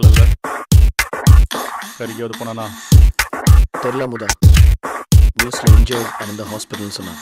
ಆಗಲ್ಲ கறிக்கு போனானா தெரில முதா நியூஸில் இன்ஜர்ட் அண்ட் ஹாஸ்பிட்டல் சொன்னான்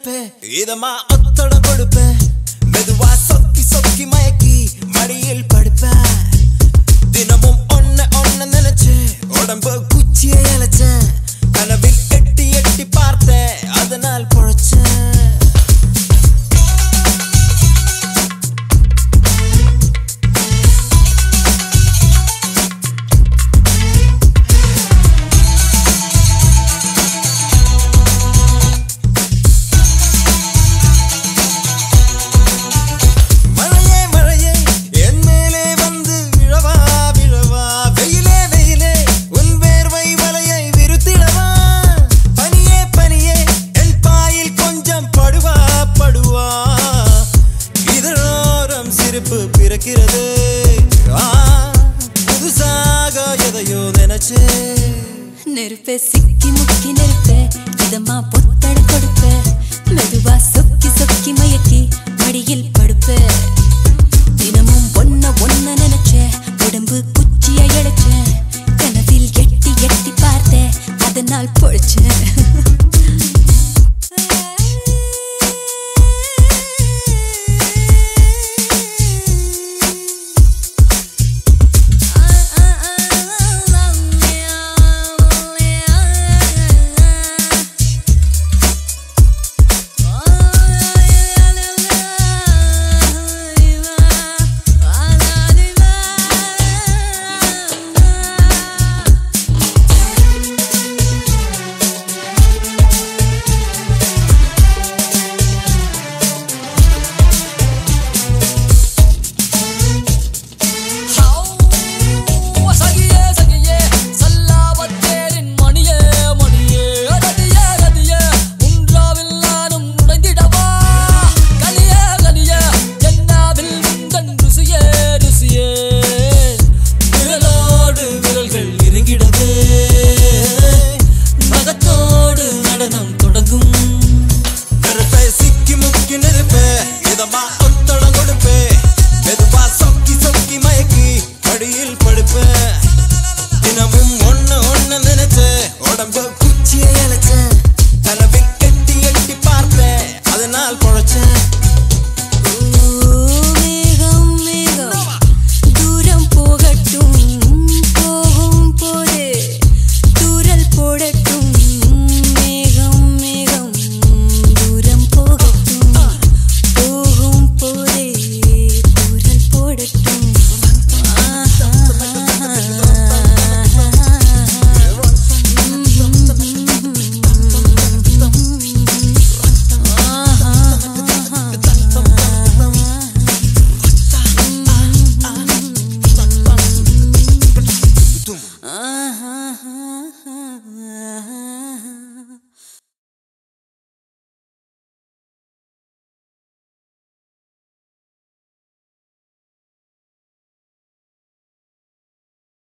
எடுப்பேன். இதமா ஒத்தட கொடுப்பேன். நெருப்பே சிக்கி முக்கி நெருப்பே இதமா பொத்தனை கொடுப்பே. மெதுவா